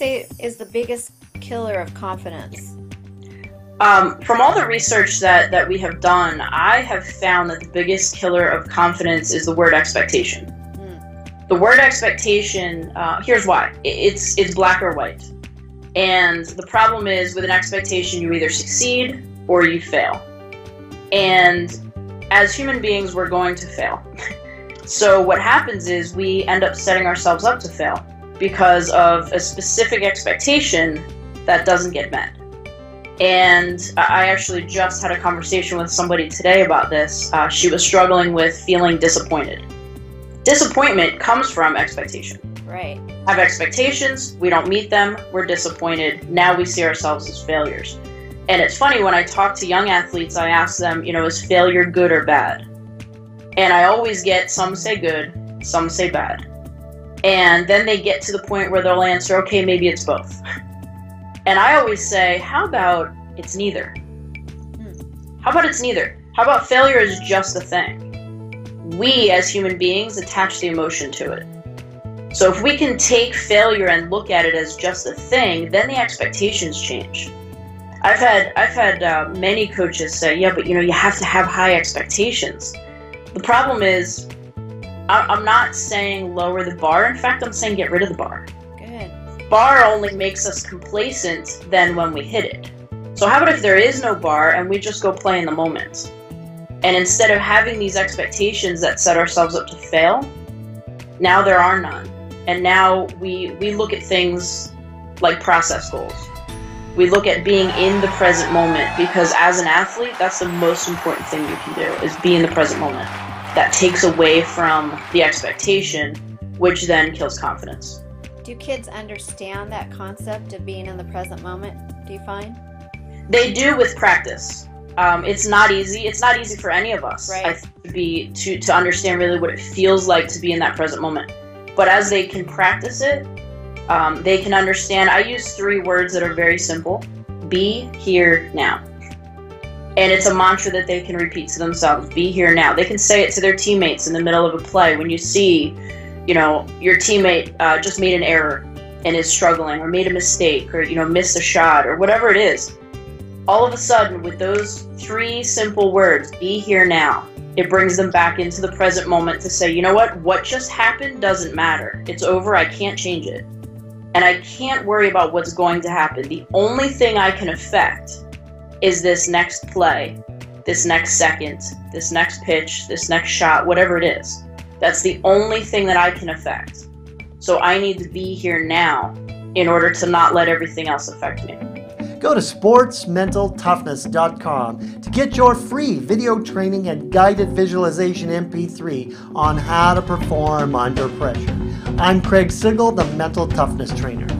say is the biggest killer of confidence? Um, from all the research that, that we have done, I have found that the biggest killer of confidence is the word expectation. Mm. The word expectation, uh, here's why it's, it's black or white. And the problem is with an expectation, you either succeed or you fail. And as human beings, we're going to fail. so what happens is we end up setting ourselves up to fail because of a specific expectation that doesn't get met. And I actually just had a conversation with somebody today about this. Uh, she was struggling with feeling disappointed. Disappointment comes from expectation. Right. Have expectations, we don't meet them, we're disappointed. Now we see ourselves as failures. And it's funny when I talk to young athletes, I ask them, you know, is failure good or bad? And I always get some say good, some say bad. And then they get to the point where they'll answer, okay, maybe it's both. And I always say, how about it's neither? How about it's neither? How about failure is just a thing? We, as human beings, attach the emotion to it. So if we can take failure and look at it as just a thing, then the expectations change. I've had I've had uh, many coaches say, "Yeah, but you know, you have to have high expectations." The problem is, I- I'm not saying lower the bar. In fact, I'm saying get rid of the bar Good. bar only makes us complacent than when we hit it. So how about if there is no bar and we just go play in the moment? And instead of having these expectations that set ourselves up to fail, now there are none. And now we we look at things like process goals. We look at being in the present moment because as an athlete, that's the most important thing you can do is be in the present moment. That takes away from the expectation, which then kills confidence. Do kids understand that concept of being in the present moment? Do you find? They do with practice. Um, it's not easy. It's not easy for any of us. Right. Think, to be to to understand really what it feels like to be in that present moment. But as they can practice it, um, they can understand. I use three words that are very simple: be here now. And it's a mantra that they can repeat to themselves: be here now. They can say it to their teammates in the middle of a play when you see, you know, your teammate uh, just made an error and is struggling, or made a mistake, or you know, missed a shot, or whatever it is all of a sudden, with those three simple words, be here now, it brings them back into the present moment to say, you know what, what just happened doesn't matter. It's over, I can't change it. And I can't worry about what's going to happen. The only thing I can affect is this next play, this next second, this next pitch, this next shot, whatever it is. That's the only thing that I can affect. So I need to be here now in order to not let everything else affect me. Go to sportsmentaltoughness.com to get your free video training and guided visualization MP3 on how to perform under pressure. I'm Craig Sigl, the Mental Toughness Trainer.